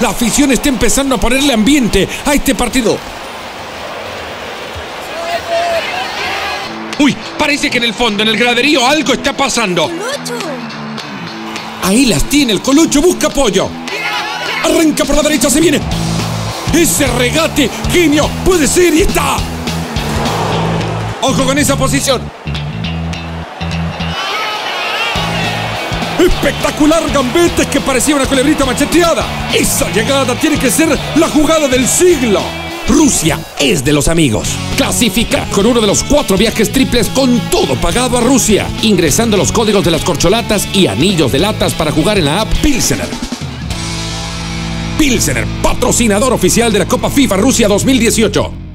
La afición está empezando a ponerle ambiente a este partido. Uy, parece que en el fondo, en el graderío, algo está pasando. Ahí las tiene el Colucho, busca apoyo. Arranca por la derecha, se viene. Ese regate, genio, puede ser y está. Ojo con esa posición. Espectacular gambete que parecía una culebrita macheteada. Esa llegada tiene que ser la jugada del siglo. Rusia es de los amigos. Clasifica con uno de los cuatro viajes triples con todo pagado a Rusia, ingresando los códigos de las corcholatas y anillos de latas para jugar en la app Pilsener. Pilsener, patrocinador oficial de la Copa FIFA Rusia 2018.